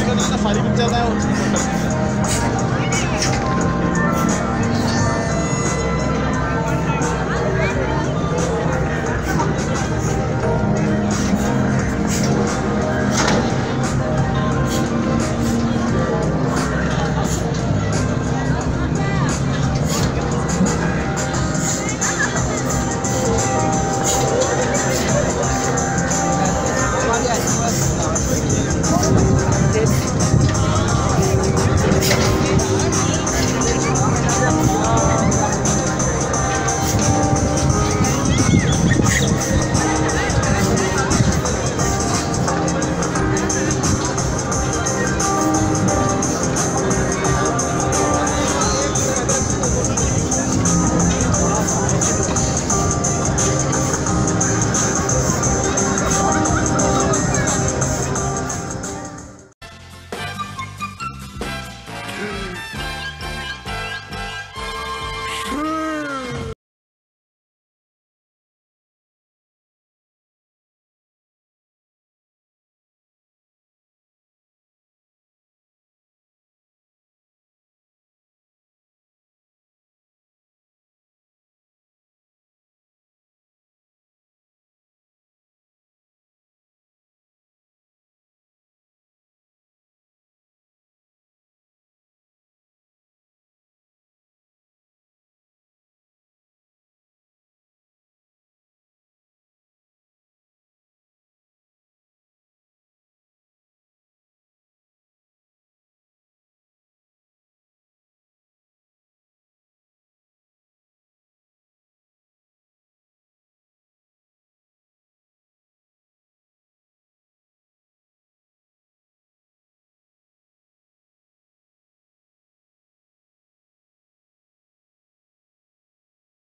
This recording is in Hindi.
तो सारी पिक्चर है